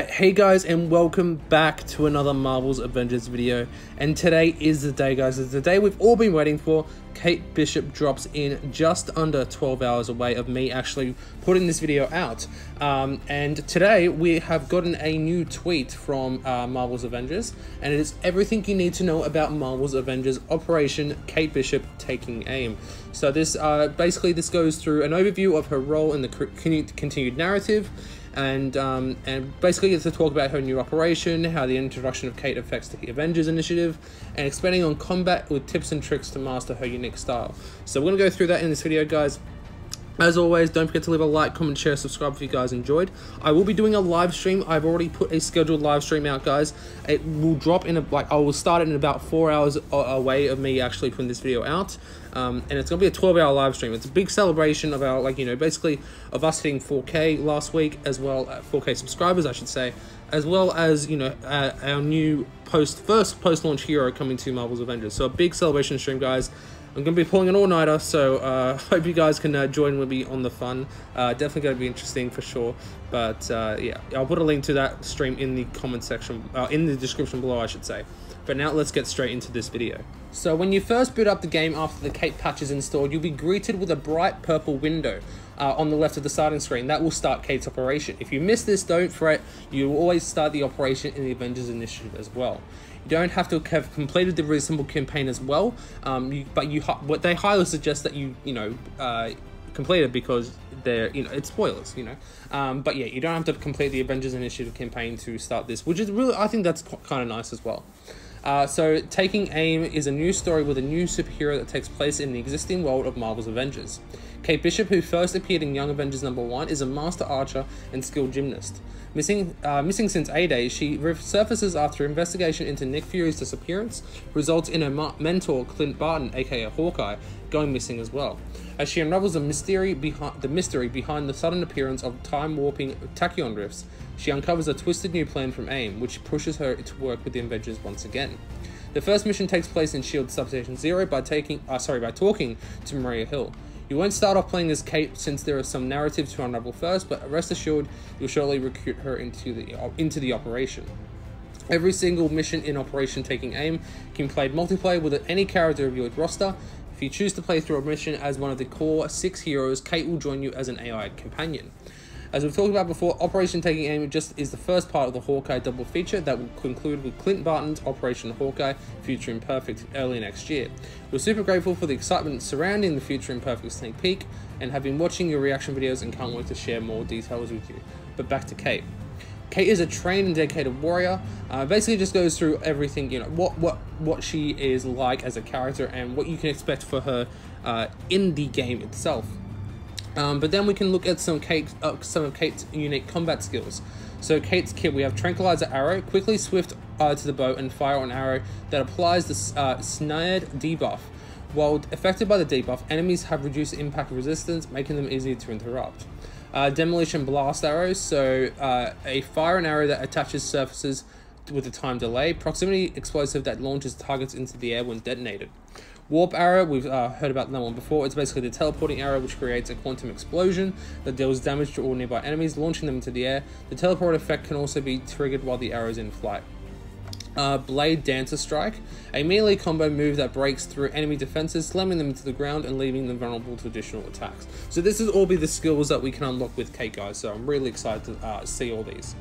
Alright, hey guys, and welcome back to another Marvel's Avengers video. And today is the day, guys. It's the day we've all been waiting for. Kate Bishop drops in just under 12 hours away of me actually putting this video out. Um, and today we have gotten a new tweet from uh, Marvel's Avengers, and it is everything you need to know about Marvel's Avengers Operation Kate Bishop Taking Aim. So this uh, basically this goes through an overview of her role in the continued narrative and um, and basically it's to talk about her new operation, how the introduction of Kate affects the Avengers initiative, and expanding on combat with tips and tricks to master her unique style. So we're gonna go through that in this video, guys. As always, don't forget to leave a like, comment, share, subscribe if you guys enjoyed. I will be doing a live stream. I've already put a scheduled live stream out, guys. It will drop in a, like I will start it in about four hours away of me actually putting this video out. Um, and it's gonna be a 12 hour live stream. It's a big celebration of our like you know basically of us hitting 4K last week as well, uh, 4K subscribers I should say, as well as you know uh, our new post first post launch hero coming to Marvel's Avengers. So a big celebration stream, guys. I'm going to be pulling an all-nighter, so uh, hope you guys can uh, join with me on the fun. Uh, definitely going to be interesting for sure. But uh, yeah, I'll put a link to that stream in the comment section, uh, in the description below, I should say. But now let's get straight into this video. So when you first boot up the game after the Kate patch is installed, you'll be greeted with a bright purple window uh, on the left of the starting screen. That will start Kate's operation. If you miss this, don't fret. You will always start the operation in the Avengers Initiative as well. You don't have to have completed the Reassemble campaign as well, um, you, but you what they highly suggest that you you know uh, complete it because they're you know it's spoilers you know? Um, but yeah you don't have to complete the avengers initiative campaign to start this which is really i think that's kind of nice as well uh, so, Taking Aim is a new story with a new superhero that takes place in the existing world of Marvel's Avengers. Kate Bishop, who first appeared in Young Avengers number 1, is a master archer and skilled gymnast. Missing, uh, missing since A-Day, she resurfaces after investigation into Nick Fury's disappearance, results in her mentor, Clint Barton, aka Hawkeye, going missing as well. As she unravels the mystery behind the mystery behind the sudden appearance of time-warping tachyon drifts, she uncovers a twisted new plan from AIM, which pushes her to work with the Avengers once again. The first mission takes place in Shield Substation Zero by taking, uh, sorry, by talking to Maria Hill. You won't start off playing as Kate since there is some narrative to unravel first, but rest assured, you'll surely recruit her into the into the operation. Every single mission in Operation Taking Aim can be played multiplayer with any character of your roster. If you choose to play through a mission as one of the core six heroes, Kate will join you as an AI companion. As we've talked about before, Operation Taking Aim just is the first part of the Hawkeye double feature that will conclude with Clint Barton's Operation Hawkeye Future Imperfect early next year. We're super grateful for the excitement surrounding the Future Imperfect sneak peek and have been watching your reaction videos and can't wait to share more details with you. But back to Kate. Kate is a trained and dedicated warrior. Uh, basically, just goes through everything you know what what what she is like as a character and what you can expect for her uh, in the game itself. Um, but then we can look at some Kate, uh, some of Kate's unique combat skills. So Kate's kit, we have Tranquilizer Arrow, quickly swift uh, to the bow and fire an arrow that applies the uh, snared debuff. While affected by the debuff, enemies have reduced impact resistance, making them easier to interrupt. Uh, demolition Blast Arrows, so uh, a fire and arrow that attaches surfaces with a time delay, proximity explosive that launches targets into the air when detonated. Warp arrow, we've uh, heard about that one before. It's basically the teleporting arrow which creates a quantum explosion that deals damage to all nearby enemies, launching them into the air. The teleport effect can also be triggered while the arrow is in flight. Uh, Blade Dancer Strike, a melee combo move that breaks through enemy defenses, slamming them into the ground and leaving them vulnerable to additional attacks. So this is all be the skills that we can unlock with Kate, guys. So I'm really excited to uh, see all these.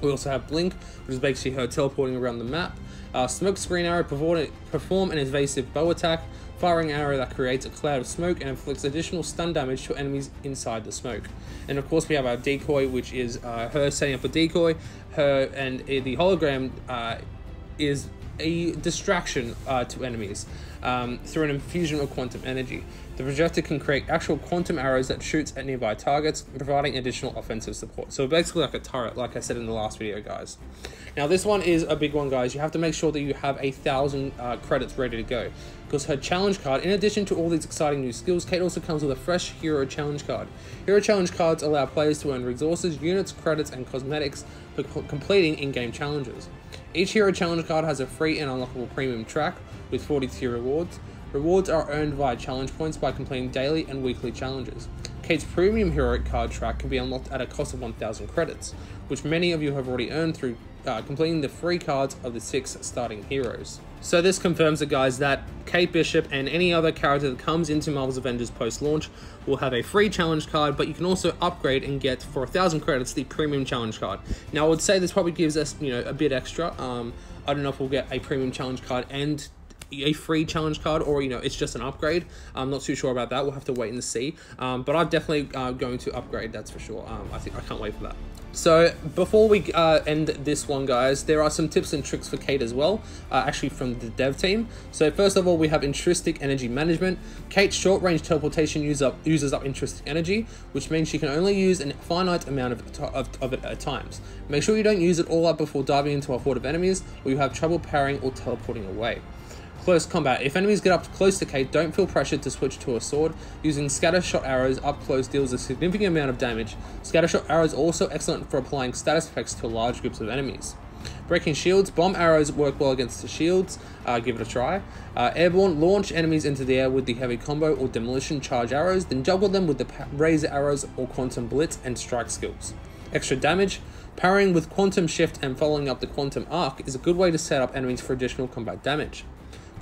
We also have Blink, which is basically her teleporting around the map. Uh, smoke screen arrow perform, perform an evasive bow attack, firing arrow that creates a cloud of smoke and inflicts additional stun damage to enemies inside the smoke. And of course we have our decoy, which is uh, her setting up a decoy. Her and uh, the hologram uh, is a distraction uh, to enemies um, through an infusion of quantum energy. The projector can create actual quantum arrows that shoots at nearby targets, providing additional offensive support. So basically like a turret, like I said in the last video, guys. Now this one is a big one, guys. You have to make sure that you have a thousand uh, credits ready to go. Because her challenge card, in addition to all these exciting new skills, Kate also comes with a fresh Hero Challenge card. Hero Challenge cards allow players to earn resources, units, credits, and cosmetics for completing in-game challenges. Each Hero Challenge card has a free and unlockable premium track with 40 tier rewards. Rewards are earned via challenge points by completing daily and weekly challenges. Kate's premium heroic card track can be unlocked at a cost of 1000 credits. which many of you have already earned through uh, completing the free cards of the six starting heroes. So this confirms it guys that Kate Bishop and any other character that comes into Marvel's Avengers post-launch will have a free challenge card, but you can also upgrade and get for a thousand credits the premium challenge card. Now I would say this probably gives us, you know, a bit extra. Um, I don't know if we'll get a premium challenge card and a free challenge card or you know it's just an upgrade. I'm not too sure about that. We'll have to wait and see. Um, but i'm definitely uh, going to upgrade that's for sure. Um, i think i can't wait for that. So before we uh, end this one guys there are some tips and tricks for kate as well uh, actually from the dev team. So first of all we have intrinsic energy management. Kate's short range teleportation uses up uses up intrinsic energy which means she can only use a finite amount of, of, of it at times. Make sure you don't use it all up before diving into a horde of enemies or you have trouble powering or teleporting away Close combat. If enemies get up close to Kate, don't feel pressured to switch to a sword. Using scatter shot arrows up close deals a significant amount of damage. Scatter shot arrows are also excellent for applying status effects to large groups of enemies. Breaking shields. Bomb arrows work well against the shields. Uh, give it a try. Uh, airborne. Launch enemies into the air with the heavy combo or demolition charge arrows, then juggle them with the razor arrows or quantum blitz and strike skills. Extra damage. Parrying with quantum shift and following up the quantum arc is a good way to set up enemies for additional combat damage.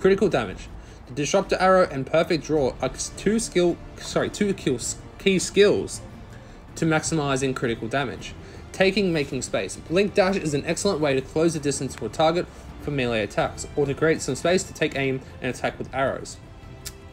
Critical damage. The Disruptor Arrow and Perfect Draw are two skill, sorry, two key skills to maximizing critical damage. Taking Making Space. Blink Dash is an excellent way to close the distance to a target for melee attacks, or to create some space to take aim and attack with arrows.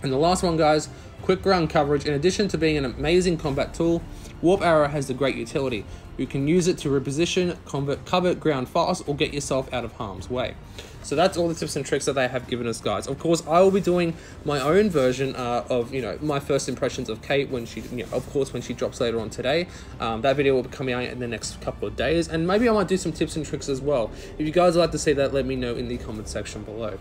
And the last one, guys, quick ground coverage. In addition to being an amazing combat tool, Warp Arrow has the great utility. You can use it to reposition, convert, cover ground fast, or get yourself out of harm's way. So that's all the tips and tricks that they have given us, guys. Of course, I will be doing my own version uh, of, you know, my first impressions of Kate when she, you know, of course, when she drops later on today. Um, that video will be coming out in the next couple of days, and maybe I might do some tips and tricks as well. If you guys would like to see that, let me know in the comment section below.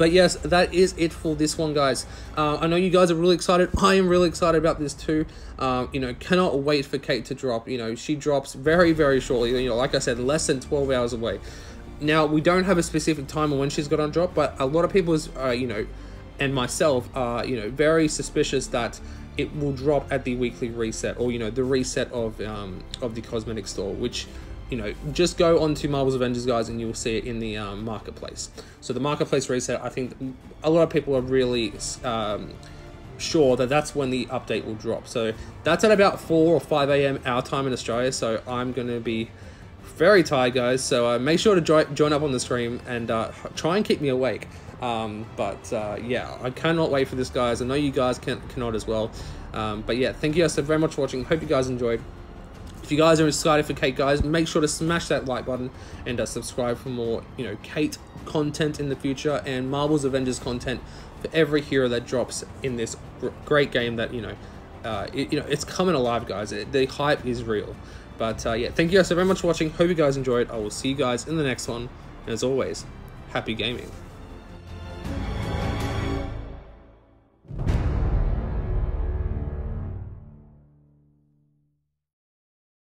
But yes, that is it for this one, guys. Uh, I know you guys are really excited. I am really excited about this too. Um, you know, cannot wait for Kate to drop. You know, she drops very, very shortly. You know, like I said, less than 12 hours away. Now, we don't have a specific time on when she's going to drop, but a lot of people, uh, you know, and myself are, you know, very suspicious that it will drop at the weekly reset or, you know, the reset of, um, of the cosmetic store, which you know, just go on to Marvel's Avengers, guys, and you'll see it in the um, marketplace. So the marketplace reset, I think a lot of people are really um, sure that that's when the update will drop. So that's at about 4 or 5 a.m. our time in Australia. So I'm going to be very tired, guys. So uh, make sure to jo join up on the stream and uh, try and keep me awake. Um, but uh, yeah, I cannot wait for this, guys. I know you guys can, cannot as well. Um, but yeah, thank you guys so very much for watching. Hope you guys enjoyed. If you guys are excited for Kate, guys, make sure to smash that like button and uh, subscribe for more, you know, Kate content in the future and Marvel's Avengers content for every hero that drops in this great game that, you know, uh, it, you know, it's coming alive, guys. It, the hype is real. But uh, yeah, thank you guys so very much for watching. Hope you guys enjoyed. I will see you guys in the next one. And as always, happy gaming.